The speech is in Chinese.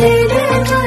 一念桃